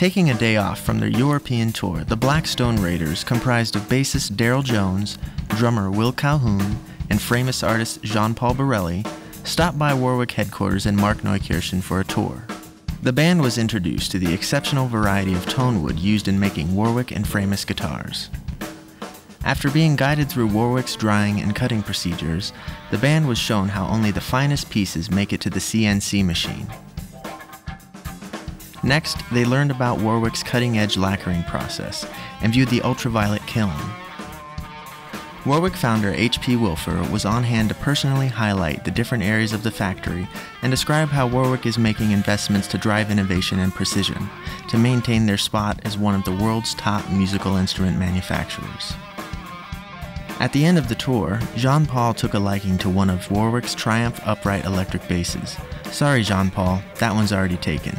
Taking a day off from their European tour, the Blackstone Raiders, comprised of bassist Darryl Jones, drummer Will Calhoun, and Framus artist Jean Paul Bourelly, stopped by Warwick headquarters in Markneukirchen for a tour. The band was introduced to the exceptional variety of tone wood used in making Warwick and Framus guitars. After being guided through Warwick's drying and cutting procedures, the band was shown how only the finest pieces make it to the CNC machine. Next, they learned about Warwick's cutting edge lacquering process and viewed the ultraviolet kiln. Warwick founder H.P. Wilfer was on hand to personally highlight the different areas of the factory and describe how Warwick is making investments to drive innovation and precision to maintain their spot as one of the world's top musical instrument manufacturers. At the end of the tour, Jean Paul took a liking to one of Warwick's Triumph upright electric basses. Sorry, Jean Paul, that one's already taken.